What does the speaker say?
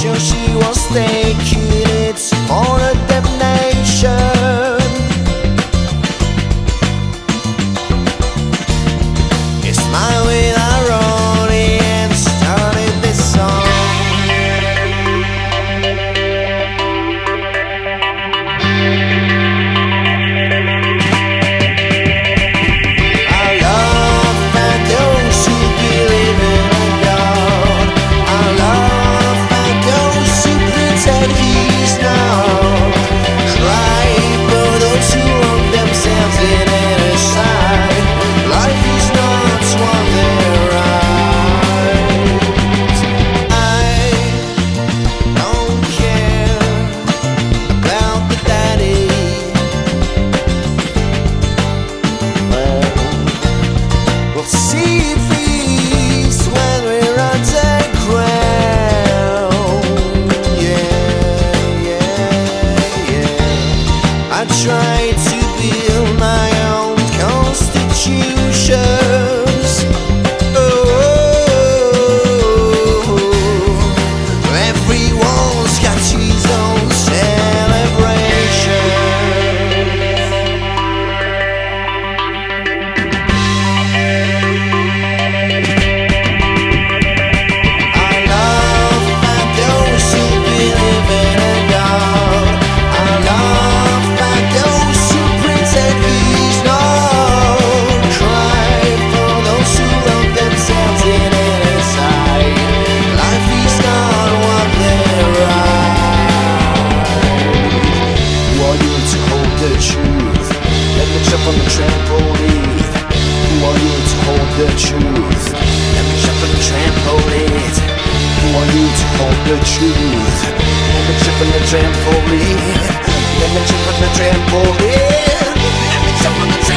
sure she was taking of the truth. Let me trip on the trampoline. Let me trip on the trampoline. Let me trip on the trampoline